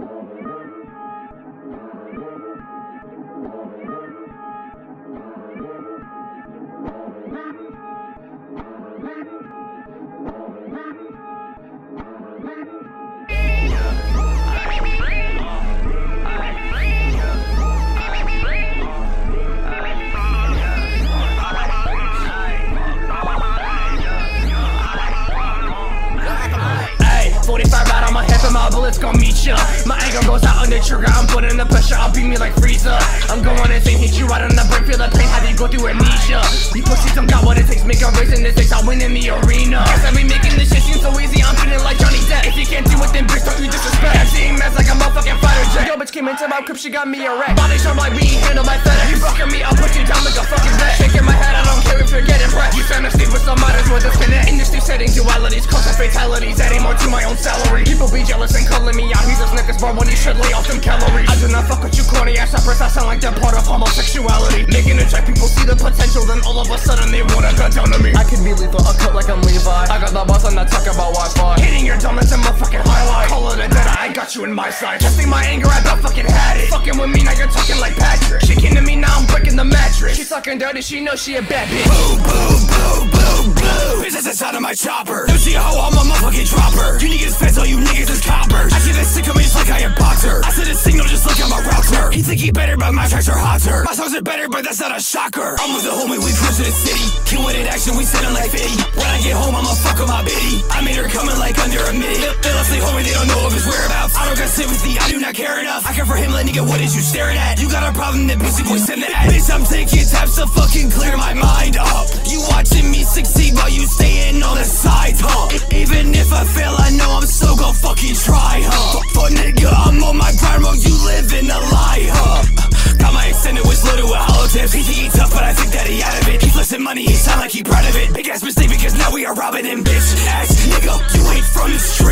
Thank you. My hip and my bullets gon' meet ya. My anger goes out on the trigger, I'm putting the pressure, I'll beat me like Frieza. I'm going insane, hit you right on the brain, feel the pain, have you go through amnesia. You pussies don't got what it takes, make a race in this stakes, I'll win in the arena. Guess I be making this shit seem so easy, I'm feeling like Johnny Depp. If you can't deal with them bricks, don't you disrespect. I'm seeing mess like a motherfucking fighter jet. Yo, bitch came into my crib, she got me a wreck. Body sharp like being handled by FedEx. You fucking me, I'll put you down like a fucking vet. Shaking my head, of adding more to my own salary. People be jealous and calling me out. He's a Snickers bar when he should lay off them calories. I do not fuck with you corny ass rappers. I sound like they're part of homosexuality. Making a check, people see the potential, then all of a sudden they wanna cut down to me. I can be lethal, a cut like I'm Levi. I got the boss, I'm not talking about Wi-Fi. Hitting your dumbness in my fucking highlight. Call it a dead, I got you in my sight. Testing my anger, I about fucking had it. Fucking with me, now you're talking like Patrick. She came to me, now I'm breaking the mattress. She talking dirty, she knows she a bad bitch. Boom, boom, boom, boom, boom. Business inside of my chopper. Don't see how I'm a motherfucking dropper. You niggas feds, all you niggas is coppers. I see the sick of me just like I am boxer. I see the signal just like I'm a router. He think he better, but my tracks are hotter. My songs are better, but that's not a shocker. I'm with the homie, we cruise to the city. Kill with it action, we sitting like 50. When I get home, I'ma fuck with my biddy. I made her coming like under a minute. They left homie, they don't know of his whereabouts. I don't got sympathy, I do not care enough. I care for him, like nigga, what is you staring at? You got a problem, then pussy boy send the ad. Bitch, I'm taking taps to fucking clear my mind up. You watching me succeed while you staying on the sides, huh? Even if I fail, I know I'm still gon' fucking try, huh? Fuck nigga, I'm on my grind, bro, you live in a lie, huh? Got my extended wish loaded with hollow tips. He think he tough, but I think that he out of it. He flexing money, he sound like he proud of it. Big ass mistake because now we are robbing him, bitch. Ass nigga, you ain't from the streets.